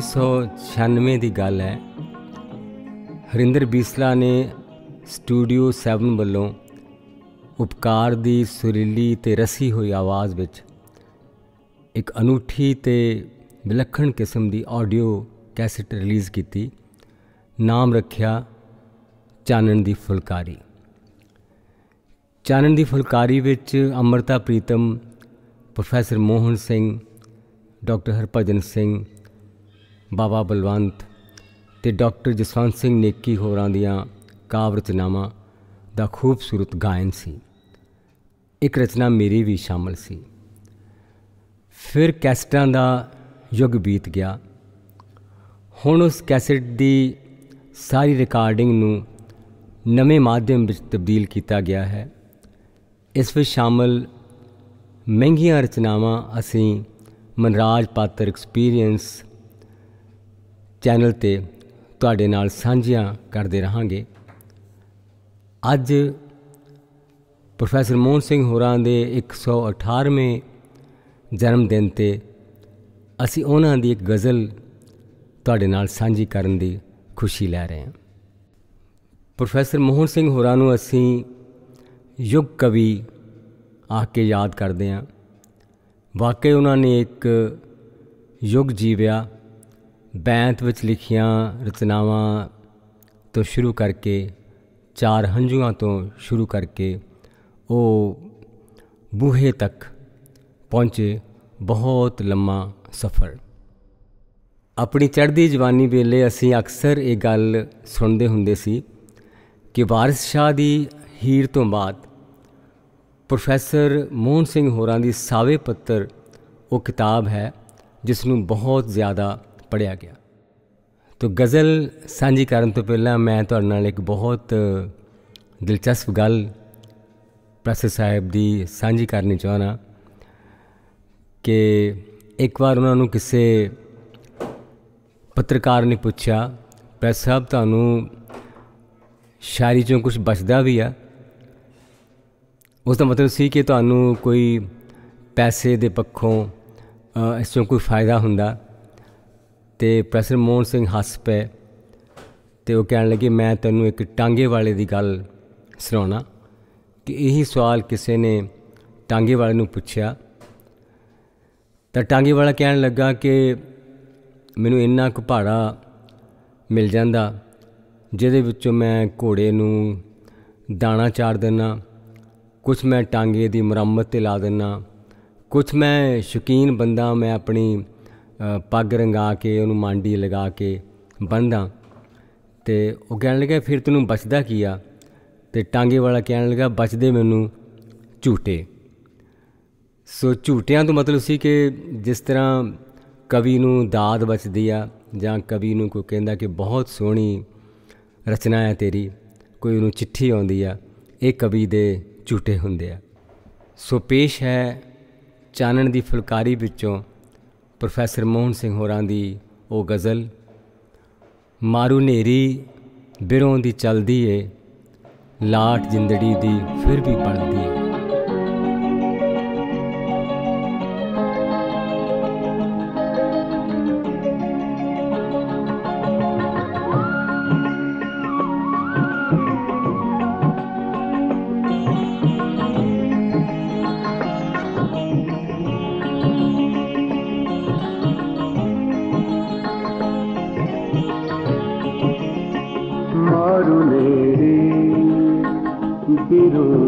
1996 ਦੀ ਗੱਲ ਹੈ। ਹਰਿੰਦਰ ਬੀਸਲਾ ਨੇ ਸਟੂਡੀਓ 7 ਵੱਲੋਂ ਉਪਕਾਰ ਦੀ ਸੁਰੀਲੀ ਤੇ ਰਸੀ ਹੋਈ ਆਵਾਜ਼ ਵਿੱਚ ਇੱਕ ਅਨੂਠੀ ਤੇ ਵਿਲੱਖਣ ਕਿਸਮ ਦੀ ਆਡੀਓ ਕੈਸੇਟ ਰਿਲੀਜ਼ ਕੀਤੀ। ਨਾਮ ਰੱਖਿਆ ਚਾਨਣ ਦੀ ਫੁਲਕਾਰੀ। ਚਾਨਣ ਦੀ ਫੁਲਕਾਰੀ ਵਿੱਚ ਅਮਰਤਾ ਪ੍ਰੀਤਮ, ਪ੍ਰੋਫੈਸਰ ਮੋਹਨ ਸਿੰਘ, ਡਾਕਟਰ ਹਰਭਜਨ ਸਿੰਘ ਬਾਬਾ ਬਲਵੰਤ ਤੇ ਡਾਕਟਰ ਜਸਵੰਤ ਸਿੰਘ ਨੇਕੀ ਹੋਰਾਂ ਦੀਆਂ ਕਾਵ ਰਚਨਾਵਾਂ ਦਾ ਖੂਬਸੂਰਤ ਗਾਇਨ ਸੀ। ਇੱਕ ਰਚਨਾ ਮੇਰੀ ਵੀ ਸ਼ਾਮਲ ਸੀ। ਫਿਰ ਕੈਸਟਾਂ ਦਾ ਯੁੱਗ ਬੀਤ ਗਿਆ। ਹੁਣ ਉਸ ਕੈਸਟ ਦੀ ਸਾਰੀ ਰਿਕਾਰਡਿੰਗ ਨੂੰ ਨਵੇਂ ਮਾਧਿਅਮ ਵਿੱਚ ਤਬਦੀਲ ਕੀਤਾ ਗਿਆ ਹੈ। ਇਸ ਵਿੱਚ ਸ਼ਾਮਲ ਮਹਿੰਗੀਆਂ ਰਚਨਾਵਾਂ ਅਸੀਂ ਮਨਰਾਜ ਪਾਤਰ ਐਕਸਪੀਰੀਅੰਸ ਚੈਨਲ ਤੇ ਤੁਹਾਡੇ ਨਾਲ ਸਾਂਝੀਆਂ ਕਰਦੇ ਰਹਾਂਗੇ। ਅੱਜ ਪ੍ਰੋਫੈਸਰ ਮੋਹਨ ਸਿੰਘ ਹੋਰਾਂ ਦੇ 118ਵੇਂ ਜਨਮ ਦਿਨ ਤੇ ਅਸੀਂ ਉਹਨਾਂ ਦੀ ਇੱਕ ਗਜ਼ਲ ਤੁਹਾਡੇ ਨਾਲ ਸਾਂਝੀ ਕਰਨ ਦੀ ਖੁਸ਼ੀ ਲੈ ਰਹੇ ਹਾਂ। ਪ੍ਰੋਫੈਸਰ ਮੋਹਨ ਸਿੰਘ ਹੋਰਾਂ ਨੂੰ ਅਸੀਂ ਯੁੱਗ ਕਵੀ ਆ ਕੇ ਯਾਦ ਕਰਦੇ ਹਾਂ। ਵਾਕਈ ਉਹਨਾਂ ਨੇ ਇੱਕ ਯੁੱਗ ਜੀਵਿਆ ਬੈਂਤ ਵਿੱਚ ਲਿਖੀਆਂ ਰਚਨਾਵਾਂ ਤੋਂ ਸ਼ੁਰੂ ਕਰਕੇ, ਚਾਰ ਹੰਝੂਆਂ ਤੋਂ ਸ਼ੁਰੂ ਕਰਕੇ ਉਹ ਬੂਹੇ ਤੱਕ ਪਹੁੰਚੇ ਬਹੁਤ ਲੰਮਾ ਸਫ਼ਰ। ਆਪਣੀ ਚੜ੍ਹਦੀ ਜਵਾਨੀ ਵੇਲੇ ਅਸੀਂ ਅਕਸਰ ਇਹ ਗੱਲ ਸੁਣਦੇ ਹੁੰਦੇ ਸੀ ਕਿ ਵਾਰਿਸ ਸ਼ਾਹ ਦੀ ਹੀਰ ਤੋਂ ਬਾਅਦ ਪ੍ਰੋਫੈਸਰ ਮੋਹਨ ਸਿੰਘ ਹੋਰਾਂ ਦੀ ਸਾਵੇ ਪੱਤਰ ਉਹ ਕਿਤਾਬ ਹੈ ਜਿਸ ਨੂੰ ਬਹੁਤ ਜ਼ਿਆਦਾ ਪੜਿਆ ਗਿਆ। ਤੋ ਗਜ਼ਲ ਸਾਂਝੀ ਕਰਨ ਤੋਂ ਪਹਿਲਾਂ ਮੈਂ ਤੁਹਾਡੇ ਨਾਲ ਇੱਕ ਬਹੁਤ ਦਿਲਚਸਪ ਗੱਲ ਪ੍ਰੋਫੈਸਰ ਸਾਹਿਬ ਦੀ ਸਾਂਝੀ ਕਰਨੀ ਚਾਹਣਾ ਕਿ ਇੱਕ ਵਾਰ ਉਹਨਾਂ ਨੂੰ ਕਿਸੇ ਪੱਤਰਕਾਰ ਨੇ ਪੁੱਛਿਆ, ਪ੍ਰੈਸ ਸਾਹਿਬ, ਤੁਹਾਨੂੰ ਸ਼ਾਇਰੀ ਚੋਂ ਕੁਝ ਬਚਦਾ ਵੀ ਆ? ਉਸ ਦਾ ਮਤਲਬ ਸੀ ਕਿ ਤੁਹਾਨੂੰ ਕੋਈ ਪੈਸੇ ਦੇ ਪੱਖੋਂ ਇਸ ਤੋਂ ਕੋਈ ਫਾਇਦਾ ਹੁੰਦਾ। ਤੇ ਪ੍ਰੋਫੈਸਰ ਮੋਹਨ ਸਿੰਘ ਹੱਸ ਪਏ ਤੇ ਉਹ ਕਹਿਣ ਲੱਗੇ, ਮੈਂ ਤੈਨੂੰ ਇੱਕ ਟਾਂਗੇ ਵਾਲੇ ਦੀ ਗੱਲ ਸੁਣਾਉਣਾ। ਕਿ ਇਹੀ ਸਵਾਲ ਕਿਸੇ ਨੇ ਟਾਂਗੇ ਵਾਲੇ ਨੂੰ ਪੁੱਛਿਆ। ਤਾਂ ਟਾਂਗੇ ਵਾਲਾ ਕਹਿਣ ਲੱਗਾ ਕਿ ਮੈਨੂੰ ਇੰਨਾ ਕੁ ਭਾੜਾ ਮਿਲ ਜਾਂਦਾ, ਜਿਹਦੇ ਵਿੱਚੋਂ ਮੈਂ ਘੋੜੇ ਨੂੰ ਦਾਣਾ ਚਾਰ ਦਿੰਨਾ ਕੁਝ ਮੈਂ ਟਾਂਗੇ ਦੀ ਮੁਰੰਮਤ ਤੇ ਲਾ ਦਿੰਨਾ ਕੁਝ ਮੈਂ ਸ਼ੌਕੀਨ ਬੰਦਾ ਮੈਂ ਆਪਣੀ ਪੱਗ ਰੰਗਾ ਕੇ, ਉਹਨੂੰ ਮਾਂਡੀ ਲਗਾ ਕੇ ਬੰਦਾ ਤੇ ਉਹ ਕਹਿਣ ਲੱਗਾ, ਫਿਰ ਤੈਨੂੰ ਬਚਦਾ ਕੀ ਆ? ਤੇ ਟਾਂਗੇ ਵਾਲਾ ਕਹਿਣ ਲੱਗਾ, ਬਚਦੇ ਮੈਨੂੰ ਝੂਟੇ। ਸੋ ਝੂਟਿਆਂ ਤੋਂ ਮਤਲਬ ਸੀ ਕਿ ਜਿਸ ਤਰ੍ਹਾਂ ਕਵੀ ਨੂੰ ਦਾਦ ਬਚਦੀ ਆ, ਜਾਂ ਕਵੀ ਨੂੰ ਕੋਈ ਕਹਿੰਦਾ ਕਿ ਬਹੁਤ ਸੋਹਣੀ ਰਚਨਾ ਹੈ ਤੇਰੀ, ਕੋਈ ਉਹਨੂੰ ਚਿੱਠੀ ਆਉਂਦੀ ਆ, ਇਹ ਕਵੀ ਦੇ ਝੂਟੇ ਹੁੰਦੇ ਆ। ਸੋ ਪੇਸ਼ ਹੈ ਚਾਨਣ ਦੀ ਫੁਲਕਾਰੀ ਵਿੱਚੋਂ ਪ੍ਰੋਫੈਸਰ ਮੋਹਨ ਸਿੰਘ ਹੋਰਾਂ ਦੀ ਉਹ ਗਜ਼ਲ, ਮਾਰੂ ਨੇਰੀ ਬਿਰੋਂ ਦੀ ਚਲਦੀ ਏ, ਲਾਟ ਜਿੰਦੜੀ ਦੀ ਫਿਰ ਵੀ ਪੜਦੀ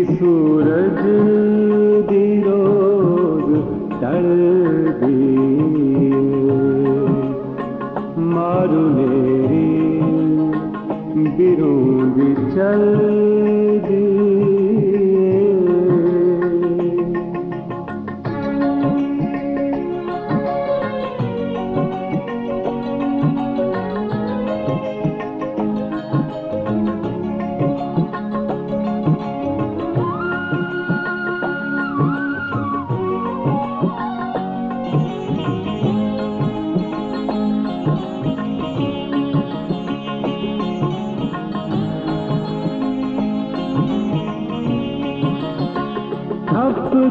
सूरज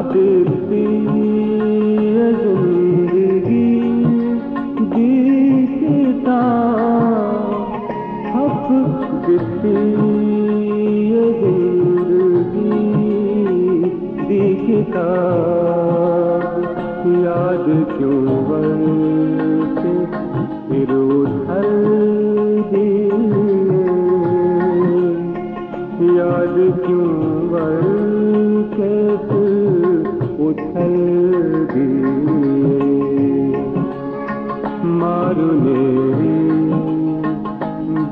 करती ये जिंदगी जीता हक कितनी ये जिंदगी दिखता याद क्यों बनते फिर उठल दिल याद क्यों बनते कैसे उथल दिए मारू नेरी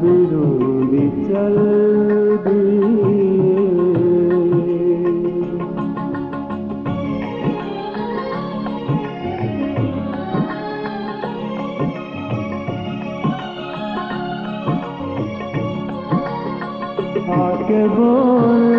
बिरोंदी चल दिए आके बोले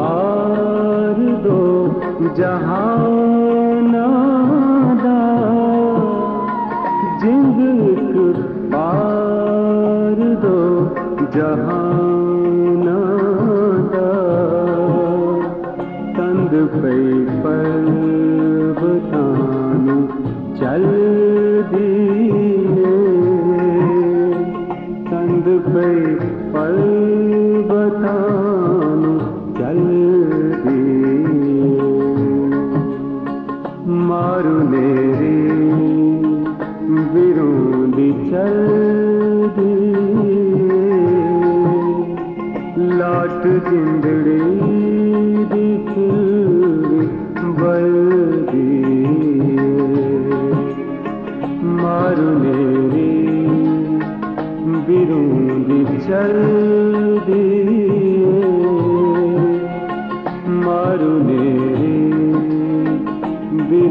पार दो जहाना दा जिंद एक पार दो जहाना दा तंद पे पर बतानु चल दिए तंद पे पल